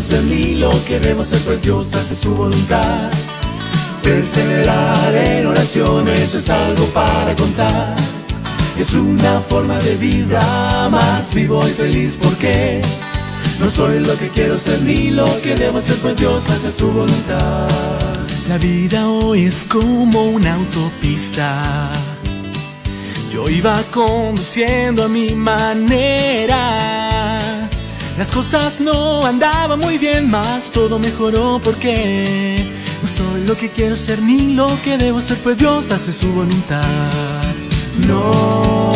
ser ni lo que debo ser, pues Dios hace su voluntad. Perseverar en oraciones es algo para contar. Es una forma de vida más vivo y feliz porque no soy lo que quiero ser ni lo que debo ser, pues Dios hace su voluntad. La vida hoy es como una autopista. Yo iba conduciendo a mi manera. Las cosas no andaban muy bien, más todo mejoró porque no soy lo que quiero ser ni lo que debo ser, pues Dios hace su voluntad. No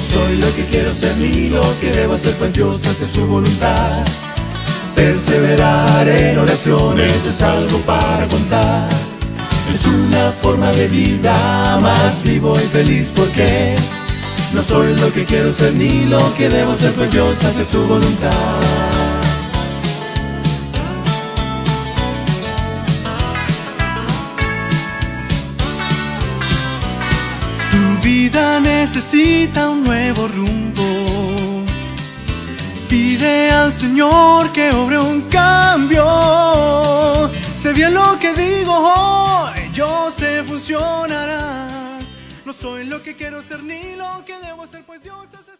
soy lo que quiero ser ni lo que debo ser, pues Dios hace su voluntad. Perseverar en oraciones es algo para contar. Es una forma de vida más vivo y feliz porque no soy lo que quiero ser ni lo que debo ser, pues Dios hace su voluntad. Tu vida necesita un nuevo rumbo. Pide al Señor que obre un cambio. Sé bien lo que digo hoy, yo sé funcionará. No soy lo que quiero ser ni lo que debo ser, pues Dios hace